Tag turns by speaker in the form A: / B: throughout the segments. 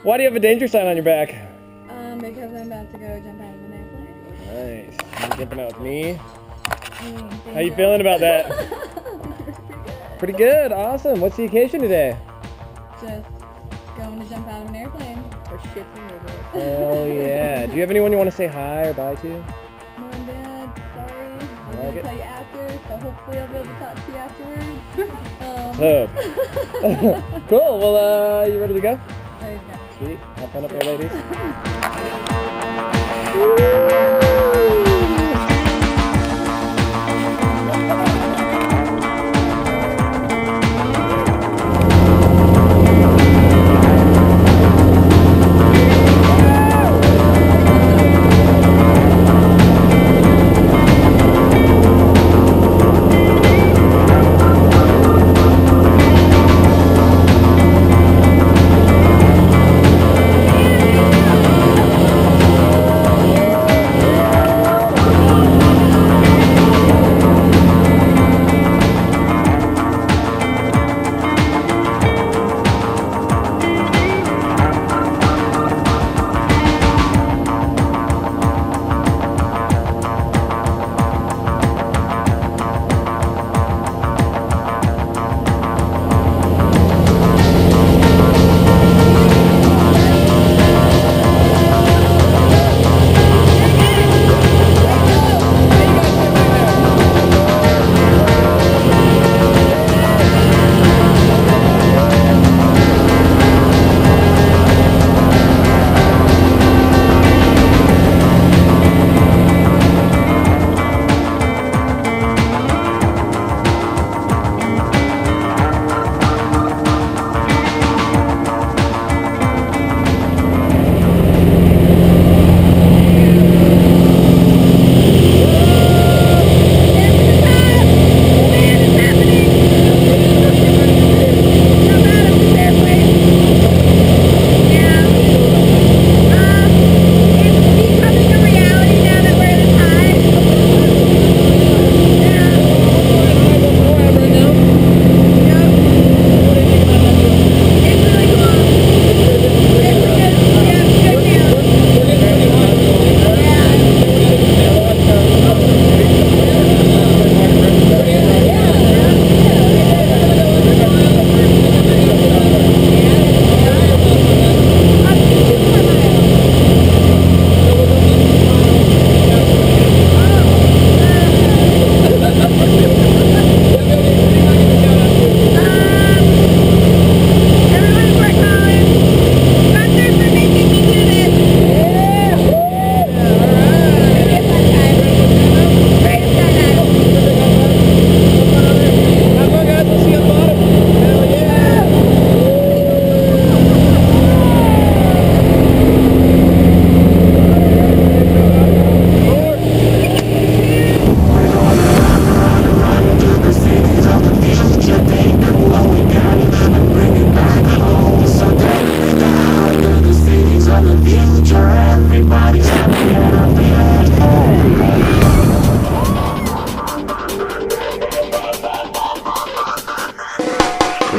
A: up? Why do you have a danger sign on your back?
B: Um, because I'm about to go jump out of an airplane.
A: Nice. You jumping out with me?
B: Mm,
A: How you feeling about that? Pretty good. Awesome. What's the occasion today?
B: Just going to jump out of an airplane.
C: Or shifting over.
A: Oh yeah. Do you have anyone you want to say hi or bye to?
B: Mom and Dad, sorry. I'm
A: Like
B: gonna tell you after, so hopefully I'll be able to talk to you afterwards. um,
A: So. cool. Well, uh, you ready to go?
B: There you go.
A: Sweet.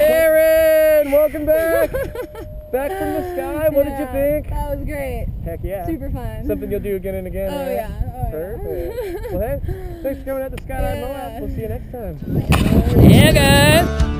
A: Erin, welcome back. Back from the sky. What yeah, did you think?
B: That was great.
A: Heck yeah.
B: Super fun.
A: Something you'll do again and again.
B: Oh
A: right?
B: yeah. Oh,
A: Perfect. Yeah. well, hey, thanks for coming out to Skydive
B: yeah.
A: Moab. We'll see you next time. Yeah, guys.